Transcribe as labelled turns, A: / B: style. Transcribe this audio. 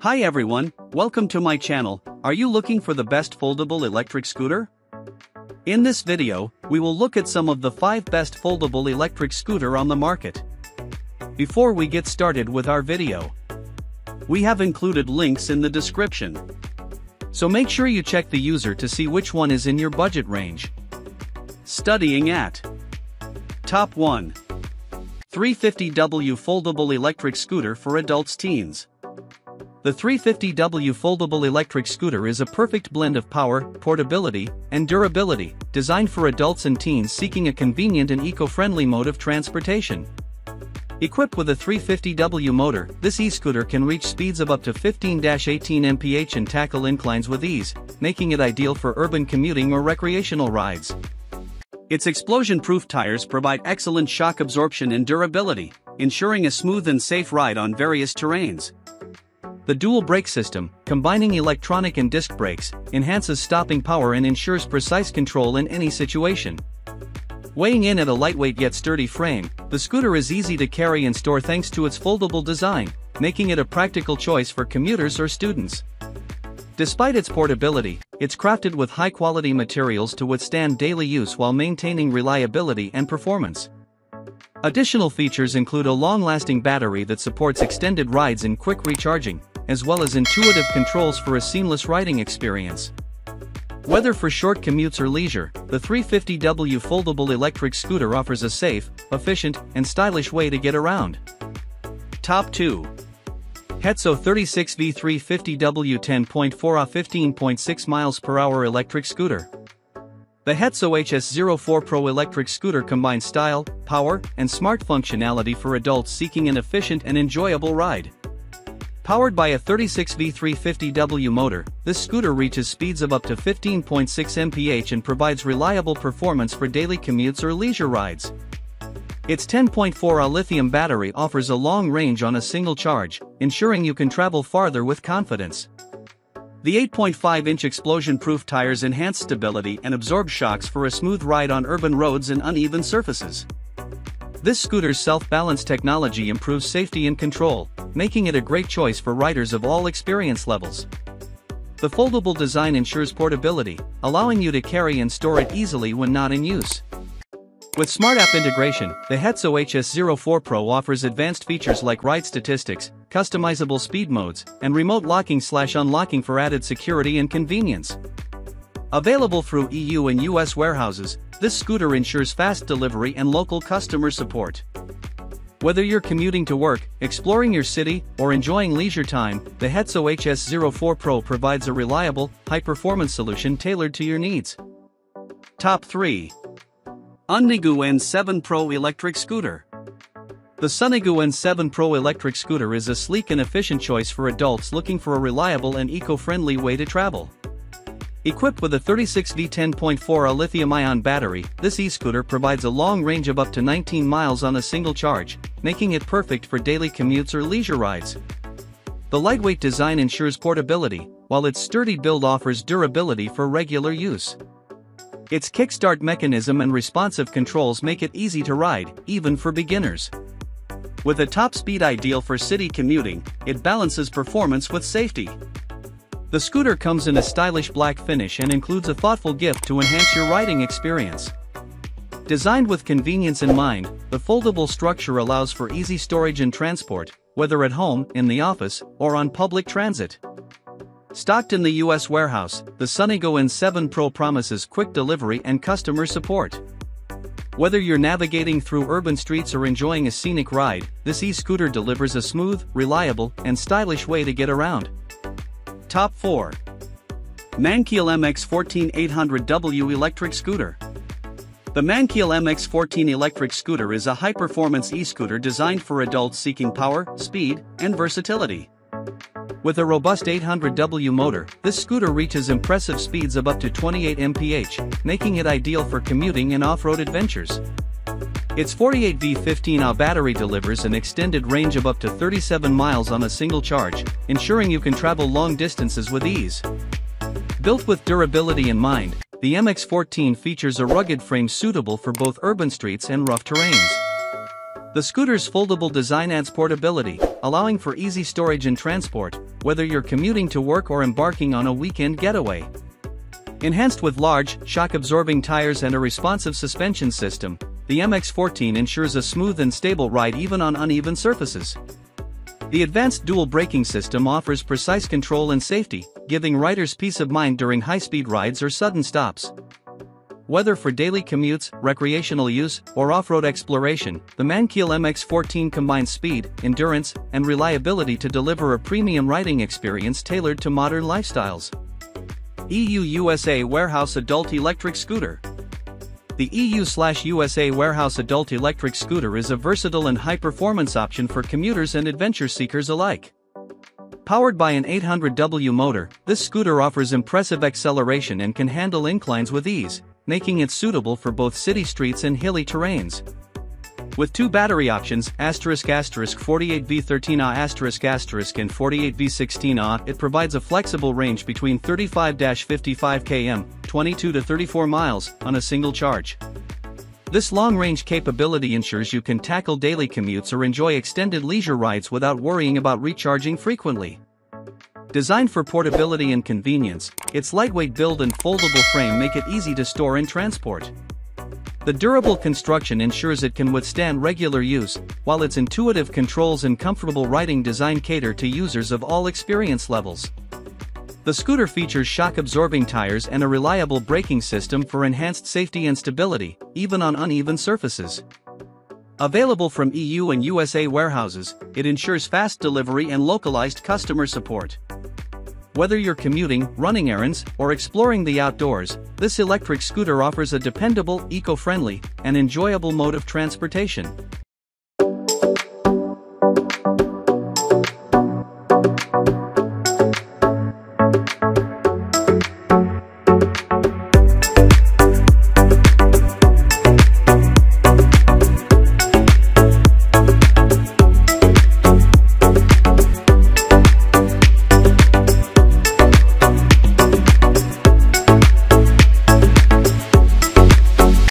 A: Hi everyone, welcome to my channel. Are you looking for the best foldable electric scooter? In this video, we will look at some of the 5 best foldable electric scooter on the market. Before we get started with our video, we have included links in the description. So make sure you check the user to see which one is in your budget range. Studying at Top 1 350W Foldable Electric Scooter for Adults Teens. The 350W foldable electric scooter is a perfect blend of power, portability, and durability, designed for adults and teens seeking a convenient and eco-friendly mode of transportation. Equipped with a 350W motor, this e-scooter can reach speeds of up to 15-18 mph and tackle inclines with ease, making it ideal for urban commuting or recreational rides. Its explosion-proof tires provide excellent shock absorption and durability, ensuring a smooth and safe ride on various terrains. The dual brake system, combining electronic and disc brakes, enhances stopping power and ensures precise control in any situation. Weighing in at a lightweight yet sturdy frame, the scooter is easy to carry and store thanks to its foldable design, making it a practical choice for commuters or students. Despite its portability, it's crafted with high-quality materials to withstand daily use while maintaining reliability and performance. Additional features include a long-lasting battery that supports extended rides and quick recharging, as well as intuitive controls for a seamless riding experience. Whether for short commutes or leisure, the 350W foldable electric scooter offers a safe, efficient, and stylish way to get around. Top 2 Hezzo 36V350W 10.4 a 15.6 miles per hour electric scooter. The Hezzo HS04 Pro electric scooter combines style, power, and smart functionality for adults seeking an efficient and enjoyable ride. Powered by a 36V350W motor, this scooter reaches speeds of up to 15.6 mph and provides reliable performance for daily commutes or leisure rides. Its 10.4Ah lithium battery offers a long range on a single charge, ensuring you can travel farther with confidence. The 8.5-inch explosion-proof tires enhance stability and absorb shocks for a smooth ride on urban roads and uneven surfaces. This scooter's self-balance technology improves safety and control, making it a great choice for riders of all experience levels. The foldable design ensures portability, allowing you to carry and store it easily when not in use. With Smart App integration, the Hezzo HS04 Pro offers advanced features like ride statistics, customizable speed modes, and remote locking slash unlocking for added security and convenience. Available through EU and US warehouses, this scooter ensures fast delivery and local customer support. Whether you're commuting to work, exploring your city, or enjoying leisure time, the Hezzo HS04 Pro provides a reliable, high-performance solution tailored to your needs. Top 3 Unnigoo N7 Pro Electric Scooter. The Sunigu N7 Pro electric scooter is a sleek and efficient choice for adults looking for a reliable and eco-friendly way to travel. Equipped with a 36V10.4A lithium-ion battery, this e-scooter provides a long range of up to 19 miles on a single charge, making it perfect for daily commutes or leisure rides. The lightweight design ensures portability, while its sturdy build offers durability for regular use. Its kickstart mechanism and responsive controls make it easy to ride, even for beginners. With a top speed ideal for city commuting, it balances performance with safety. The scooter comes in a stylish black finish and includes a thoughtful gift to enhance your riding experience. Designed with convenience in mind, the foldable structure allows for easy storage and transport, whether at home, in the office, or on public transit. Stocked in the US warehouse, the Sunigu N7 Pro promises quick delivery and customer support. Whether you're navigating through urban streets or enjoying a scenic ride, this e-scooter delivers a smooth, reliable, and stylish way to get around. Top 4 Mankeel MX14 800W Electric Scooter The Mankeel MX14 electric scooter is a high-performance e-scooter designed for adults seeking power, speed, and versatility. With a robust 800W motor, this scooter reaches impressive speeds of up to 28 mph, making it ideal for commuting and off-road adventures. Its 48V15Ah battery delivers an extended range of up to 37 miles on a single charge, ensuring you can travel long distances with ease. Built with durability in mind, the MX-14 features a rugged frame suitable for both urban streets and rough terrains. The scooter's foldable design adds portability, allowing for easy storage and transport, whether you're commuting to work or embarking on a weekend getaway. Enhanced with large, shock-absorbing tires and a responsive suspension system, the MX-14 ensures a smooth and stable ride even on uneven surfaces. The advanced dual braking system offers precise control and safety, giving riders peace of mind during high-speed rides or sudden stops. Whether for daily commutes, recreational use, or off-road exploration, the Mankeel MX-14 combines speed, endurance, and reliability to deliver a premium riding experience tailored to modern lifestyles. EU USA Warehouse Adult Electric Scooter The EU-USA Warehouse Adult Electric Scooter is a versatile and high-performance option for commuters and adventure seekers alike. Powered by an 800W motor, this scooter offers impressive acceleration and can handle inclines with ease, making it suitable for both city streets and hilly terrains. With two battery options, asterisk asterisk 48V13A asterisk asterisk and 48V16A, it provides a flexible range between 35-55 km, 22 to 34 miles, on a single charge. This long-range capability ensures you can tackle daily commutes or enjoy extended leisure rides without worrying about recharging frequently. Designed for portability and convenience, its lightweight build and foldable frame make it easy to store and transport. The durable construction ensures it can withstand regular use, while its intuitive controls and comfortable riding design cater to users of all experience levels. The scooter features shock-absorbing tires and a reliable braking system for enhanced safety and stability, even on uneven surfaces. Available from EU and USA warehouses, it ensures fast delivery and localized customer support. Whether you're commuting, running errands, or exploring the outdoors, this electric scooter offers a dependable, eco-friendly, and enjoyable mode of transportation.